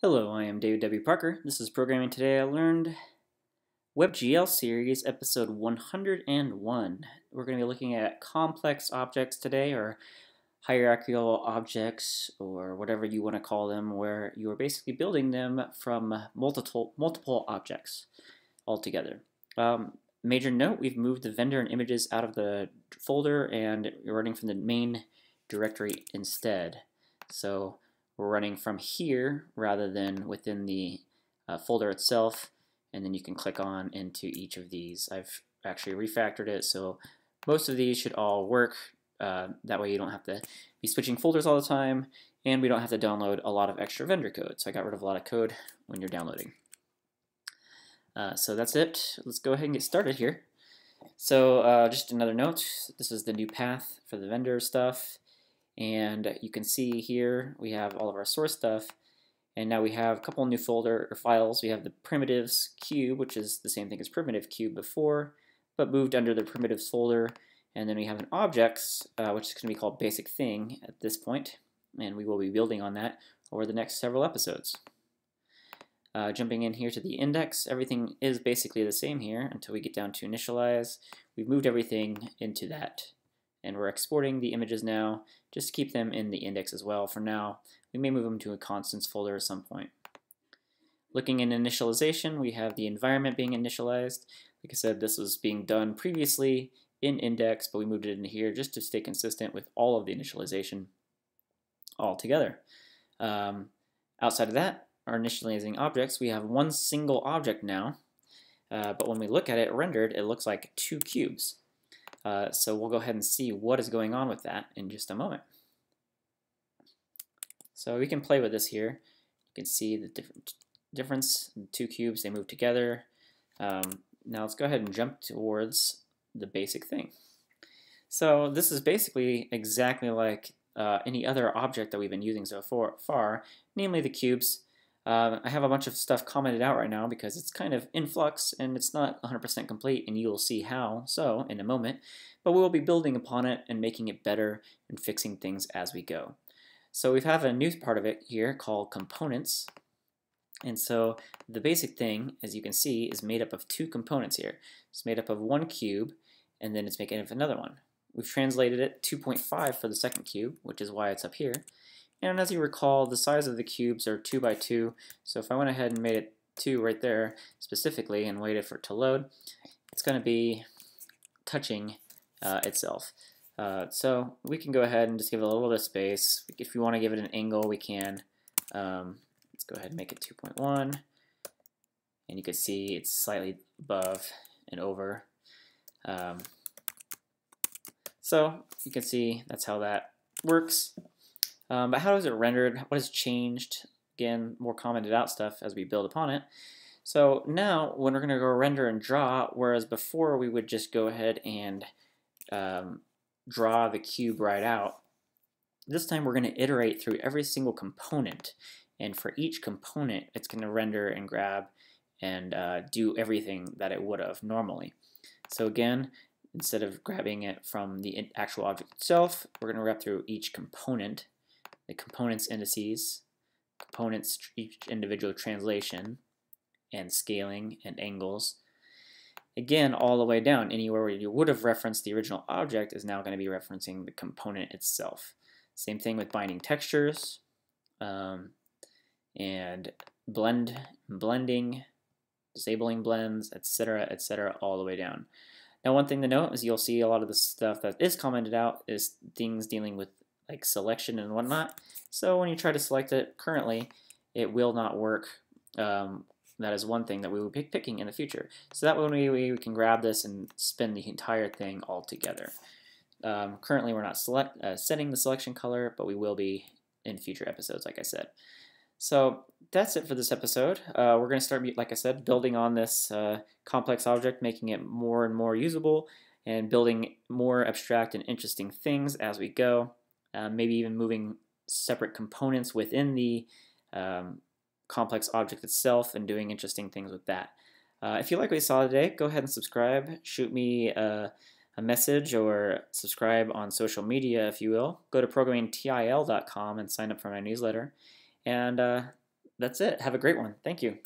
Hello, I am David W. Parker. This is Programming Today I Learned WebGL Series, episode 101. We're going to be looking at complex objects today, or hierarchical objects, or whatever you want to call them, where you are basically building them from multiple, multiple objects altogether. Um, major note, we've moved the vendor and images out of the folder, and you're running from the main directory instead. So we're running from here rather than within the uh, folder itself and then you can click on into each of these. I've actually refactored it so most of these should all work uh, that way you don't have to be switching folders all the time and we don't have to download a lot of extra vendor code so I got rid of a lot of code when you're downloading. Uh, so that's it. Let's go ahead and get started here. So uh, just another note, this is the new path for the vendor stuff. And you can see here we have all of our source stuff. And now we have a couple new folder or files. We have the primitives cube, which is the same thing as primitive cube before, but moved under the primitives folder. And then we have an objects, uh, which is going to be called basic thing at this point, and we will be building on that over the next several episodes. Uh, jumping in here to the index, everything is basically the same here until we get down to initialize. We've moved everything into that and we're exporting the images now just to keep them in the index as well for now. We may move them to a constants folder at some point. Looking in initialization, we have the environment being initialized. Like I said, this was being done previously in index, but we moved it in here just to stay consistent with all of the initialization all together. Um, outside of that, our initializing objects, we have one single object now, uh, but when we look at it rendered, it looks like two cubes. Uh, so we'll go ahead and see what is going on with that in just a moment. So we can play with this here. You can see the different difference. The two cubes, they move together. Um, now let's go ahead and jump towards the basic thing. So this is basically exactly like uh, any other object that we've been using so far, namely the cubes. Uh, I have a bunch of stuff commented out right now because it's kind of in flux and it's not 100% complete and you will see how so in a moment, but we will be building upon it and making it better and fixing things as we go. So we have a new part of it here called components. And so the basic thing, as you can see, is made up of two components here. It's made up of one cube and then it's making up another one. We've translated it 2.5 for the second cube, which is why it's up here. And as you recall, the size of the cubes are 2 by 2, so if I went ahead and made it 2 right there specifically and waited for it to load, it's going to be touching uh, itself. Uh, so we can go ahead and just give it a little bit of space. If you want to give it an angle, we can. Um, let's go ahead and make it 2.1. And you can see it's slightly above and over. Um, so you can see that's how that works. Um, but how is it rendered? What has changed? Again, more commented out stuff as we build upon it. So now when we're going to go render and draw, whereas before we would just go ahead and um, draw the cube right out, this time we're going to iterate through every single component. And for each component, it's going to render and grab and uh, do everything that it would have normally. So again, instead of grabbing it from the actual object itself, we're going to wrap through each component the components indices, components each individual translation, and scaling and angles. Again, all the way down, anywhere where you would have referenced the original object is now going to be referencing the component itself. Same thing with binding textures um, and blend, blending, disabling blends, etc., etc., all the way down. Now, one thing to note is you'll see a lot of the stuff that is commented out is things dealing with like selection and whatnot. So when you try to select it currently, it will not work. Um, that is one thing that we will be picking in the future. So that way we, we can grab this and spin the entire thing all together. Um, currently we're not select, uh, setting the selection color, but we will be in future episodes, like I said. So that's it for this episode. Uh, we're going to start, like I said, building on this uh, complex object, making it more and more usable, and building more abstract and interesting things as we go uh, maybe even moving separate components within the um, complex object itself and doing interesting things with that. Uh, if you like what you saw today, go ahead and subscribe. Shoot me a, a, message or subscribe on social media, if you will. Go to programmingtil.com and sign up for my newsletter. And uh, that's it. Have a great one. Thank you.